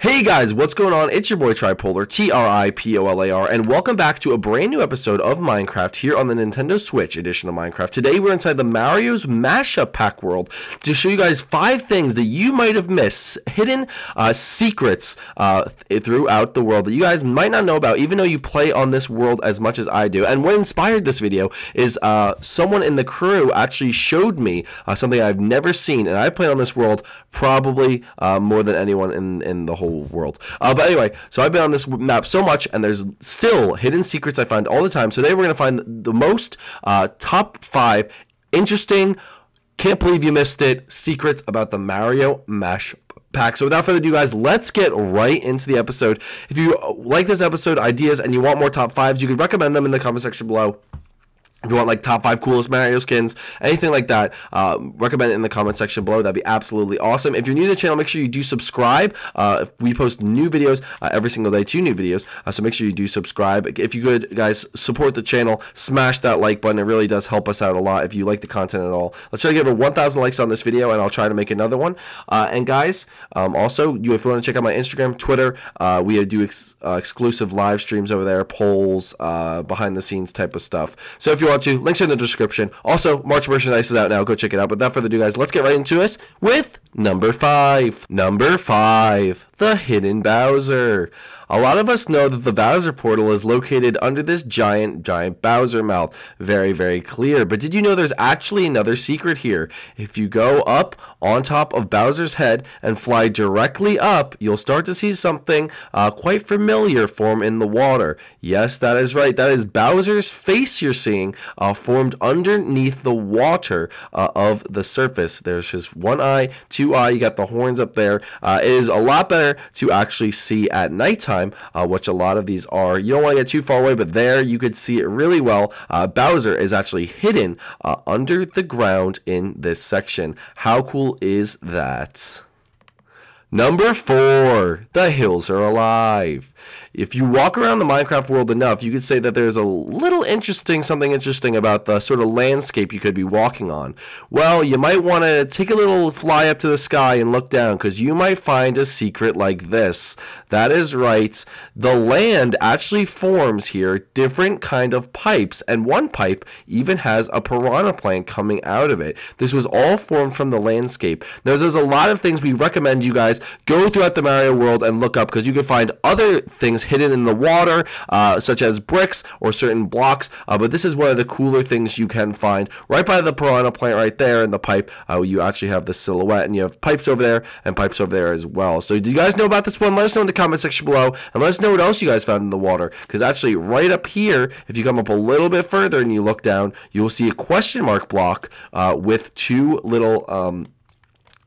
Hey guys, what's going on? It's your boy Tripolar, T R I P O L A R, and welcome back to a brand new episode of Minecraft here on the Nintendo Switch edition of Minecraft. Today we're inside the Mario's Mashup Pack world to show you guys five things that you might have missed, hidden uh, secrets uh, th throughout the world that you guys might not know about, even though you play on this world as much as I do. And what inspired this video is uh, someone in the crew actually showed me uh, something I've never seen, and I play on this world probably uh, more than anyone in, in the whole whole world. Uh, but anyway, so I've been on this map so much, and there's still hidden secrets I find all the time. So today we're going to find the most uh, top five interesting, can't believe you missed it, secrets about the Mario Mash pack. So without further ado, guys, let's get right into the episode. If you like this episode, ideas, and you want more top fives, you can recommend them in the comment section below. If you want like top five coolest Mario skins, anything like that, uh, recommend it in the comment section below. That'd be absolutely awesome. If you're new to the channel, make sure you do subscribe. Uh, we post new videos uh, every single day, two new videos. Uh, so make sure you do subscribe. If you could, guys, support the channel, smash that like button. It really does help us out a lot if you like the content at all. Let's try to get over 1,000 likes on this video, and I'll try to make another one. Uh, and guys, um, also, you if you want to check out my Instagram, Twitter, uh, we do ex exclusive live streams over there, polls, behind the scenes type of stuff. So if you want to. Links in the description. Also, March merchandise is out now. Go check it out. But without further ado, guys, let's get right into this with number five. Number five, the Hidden Bowser. A lot of us know that the Bowser portal is located under this giant, giant Bowser mouth. Very, very clear. But did you know there's actually another secret here? If you go up on top of Bowser's head and fly directly up, you'll start to see something uh, quite familiar form in the water. Yes, that is right. That is Bowser's face you're seeing uh, formed underneath the water uh, of the surface. There's just one eye, two eye. You got the horns up there. Uh, it is a lot better to actually see at nighttime uh, which a lot of these are. You don't want to get too far away, but there you could see it really well. Uh, Bowser is actually hidden uh, under the ground in this section. How cool is that? Number four, the hills are alive if you walk around the Minecraft world enough, you could say that there's a little interesting, something interesting about the sort of landscape you could be walking on. Well, you might want to take a little fly up to the sky and look down because you might find a secret like this. That is right. The land actually forms here different kind of pipes, and one pipe even has a piranha plant coming out of it. This was all formed from the landscape. Now, there's a lot of things we recommend you guys go throughout the Mario world and look up because you can find other things hidden in the water, uh, such as bricks or certain blocks. Uh, but this is one of the cooler things you can find right by the piranha plant right there in the pipe. Uh, you actually have the silhouette, and you have pipes over there and pipes over there as well. So, do you guys know about this one? Let us know in the comment section below, and let us know what else you guys found in the water. Because actually, right up here, if you come up a little bit further and you look down, you will see a question mark block uh, with two little. Um,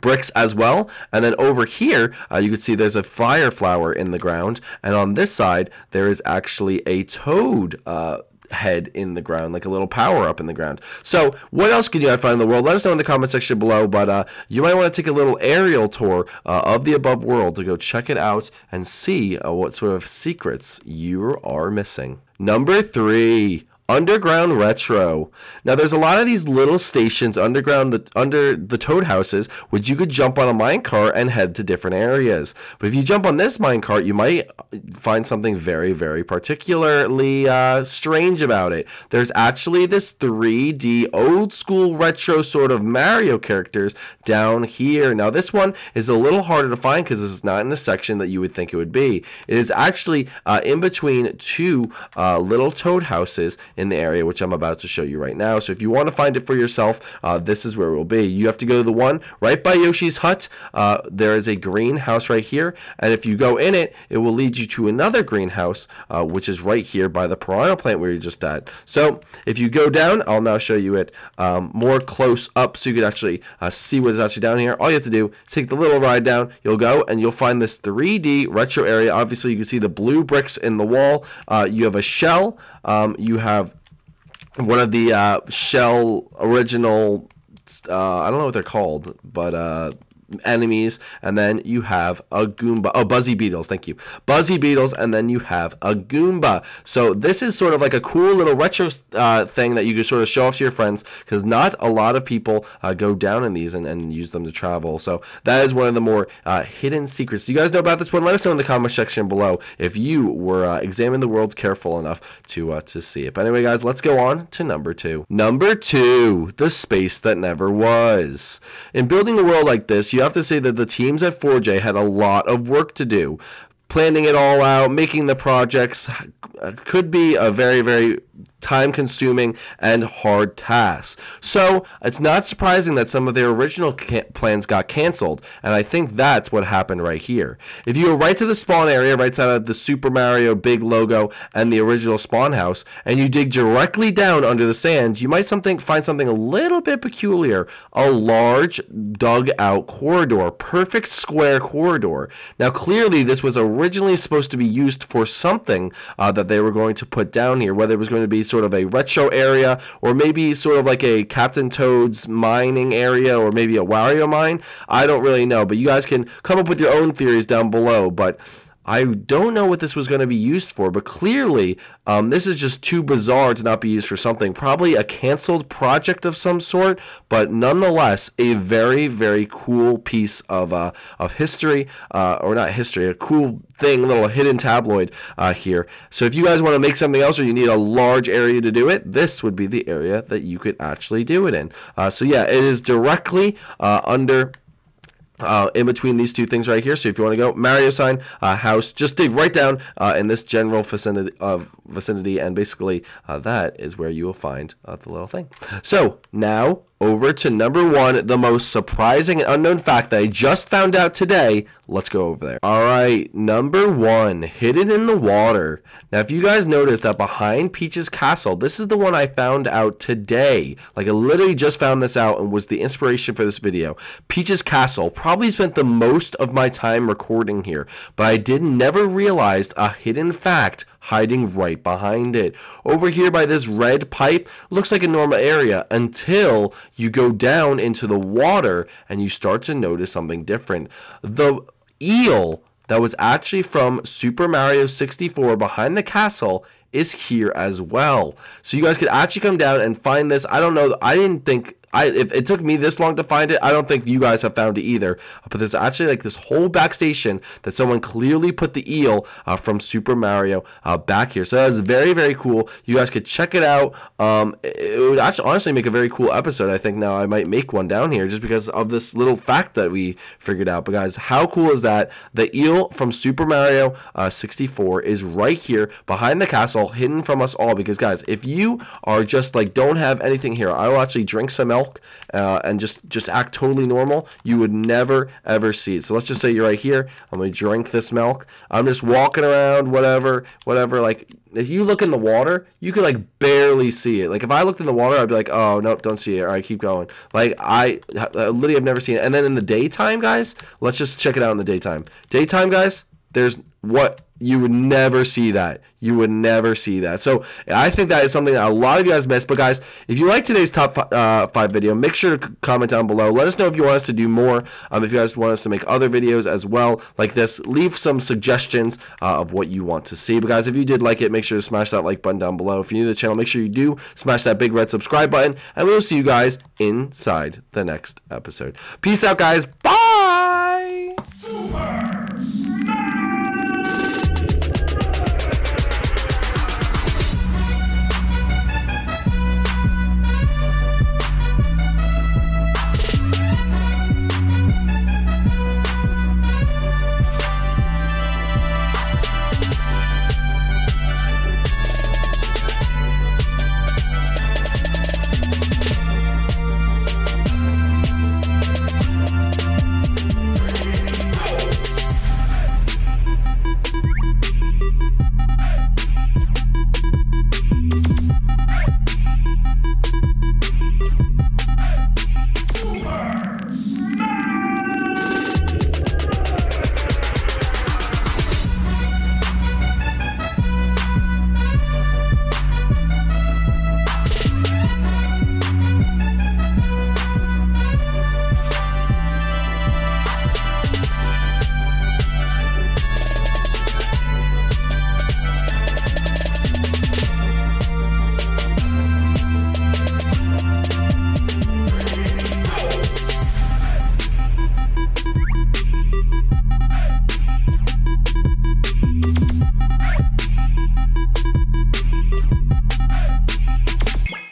bricks as well. And then over here, uh, you can see there's a fire flower in the ground. And on this side, there is actually a toad uh, head in the ground, like a little power up in the ground. So, what else can you find in the world? Let us know in the comment section below. But uh, you might want to take a little aerial tour uh, of the above world to go check it out and see uh, what sort of secrets you are missing. Number three. Underground Retro. Now, there's a lot of these little stations underground, the, under the Toad houses, which you could jump on a minecart and head to different areas. But if you jump on this minecart, you might find something very, very particularly uh, strange about it. There's actually this 3D old school retro sort of Mario characters down here. Now, this one is a little harder to find because it's not in the section that you would think it would be. It is actually uh, in between two uh, little Toad houses in the area, which I'm about to show you right now. So if you want to find it for yourself, uh, this is where it will be. You have to go to the one right by Yoshi's hut. Uh, there is a greenhouse right here, and if you go in it, it will lead you to another greenhouse, uh, which is right here by the piranha plant where you just at. So if you go down, I'll now show you it um, more close up so you can actually uh, see what is actually down here. All you have to do is take the little ride down. You'll go and you'll find this 3D retro area. Obviously, you can see the blue bricks in the wall. Uh, you have a shell. Um, you have one of the uh, shell original uh, I don't know what they're called, but uh, enemies, and then you have a Goomba. Oh, Buzzy Beetles, thank you. Buzzy Beetles, and then you have a Goomba. So this is sort of like a cool little retro uh, thing that you can sort of show off to your friends because not a lot of people uh, go down in these and, and use them to travel. So that is one of the more uh, hidden secrets. Do you guys know about this one? Let us know in the comment section below if you were uh, examining the world careful enough to uh, to see it. But anyway, guys, let's go on to number two. Number two, the space that never was. In building a world like this, you have to say that the teams at 4J had a lot of work to do planning it all out, making the projects uh, could be a very, very time consuming and hard task. So it's not surprising that some of their original plans got canceled, and I think that's what happened right here. If you go right to the spawn area, right side of the Super Mario big logo and the original spawn house, and you dig directly down under the sand, you might something find something a little bit peculiar. A large dug out corridor, perfect square corridor. Now clearly this was originally supposed to be used for something uh, that they were going to put down here, whether it was going to be sort of a retro area, or maybe sort of like a Captain Toad's mining area, or maybe a Wario mine. I don't really know, but you guys can come up with your own theories down below. But I don't know what this was going to be used for, but clearly um, this is just too bizarre to not be used for something. Probably a canceled project of some sort, but nonetheless a very very cool piece of uh, of history, uh, or not history, a cool thing, a little hidden tabloid uh, here. So if you guys want to make something else, or you need a large area to do it, this would be the area that you could actually do it in. Uh, so yeah, it is directly uh, under uh, in between these two things right here. So if you want to go Mario sign uh, house, just dig right down uh, in this general vicinity of vicinity, and basically uh, that is where you will find uh, the little thing. So now over to number one, the most surprising and unknown fact that I just found out today. Let's go over there. All right, number one, hidden in the water. Now, if you guys notice that behind Peach's castle, this is the one I found out today. Like, I literally just found this out and was the inspiration for this video. Peach's castle probably spent the most of my time recording here, but I did never realized a hidden fact hiding right behind it. Over here by this red pipe, looks like a normal area until you go down into the water and you start to notice something different. The eel that was actually from Super Mario 64 behind the castle is here as well. So you guys could actually come down and find this. I don't know. I didn't think I if it took me this long to find it, I don't think you guys have found it either. But there's actually like this whole back station that someone clearly put the eel uh, from Super Mario uh, back here. So that is very very cool. You guys could check it out. Um, it would actually honestly make a very cool episode. I think now I might make one down here just because of this little fact that we figured out. But guys, how cool is that? The eel from Super Mario uh, 64 is right here behind the castle, hidden from us all. Because guys, if you are just like don't have anything here, I will actually drink some milk milk uh, and just just act totally normal, you would never ever see it. So let's just say you're right here. I'm gonna drink this milk. I'm just walking around, whatever, whatever. Like if you look in the water, you could like barely see it. Like if I looked in the water, I'd be like, oh no, don't see it. All right, keep going. Like I literally have never seen it. And then in the daytime, guys, let's just check it out in the daytime. Daytime, guys, there's what you would never see that. You would never see that. So I think that is something that a lot of you guys missed. But guys, if you like today's top uh, five video, make sure to comment down below. Let us know if you want us to do more. Um, if you guys want us to make other videos as well like this, leave some suggestions uh, of what you want to see. But guys, if you did like it, make sure to smash that like button down below. If you're new to the channel, make sure you do smash that big red subscribe button. And we'll see you guys inside the next episode. Peace out, guys. Bye.